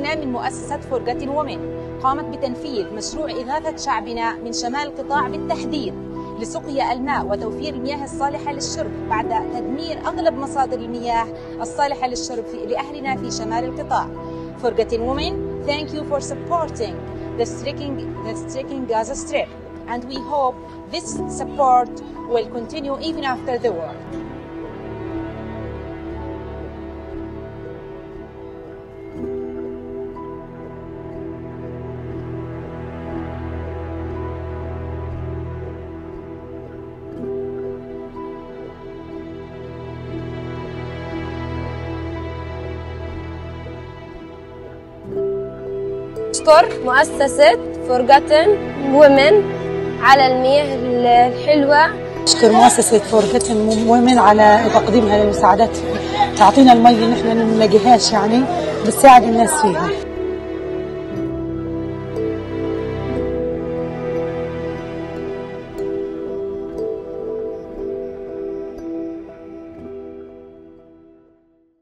أنا من مؤسسة فورجاتين وومن قامت بتنفيذ مشروع إغاثة شعبنا من شمال القطاع بالتحديد لسقيا الماء وتوفير المياه الصالحة للشرب بعد تدمير أغلب مصادر المياه الصالحة للشرب لأهلنا في شمال القطاع. Forgotten Women, thank you for supporting the striking, the striking Gaza Strip and we hope this support will continue even after the war. أشكر مؤسسة فورغاتن وومن على المياه الحلوة. أشكر مؤسسة فورغتن وومن على تقديمها للمساعدات. تعطينا المي اللي نحن ما نلاقيهاش يعني بتساعد الناس فيها.